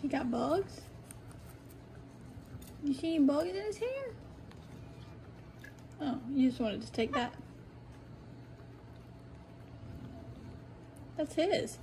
He got bugs? You see any bugs in his hair? Oh, you just wanted to take that? That's his.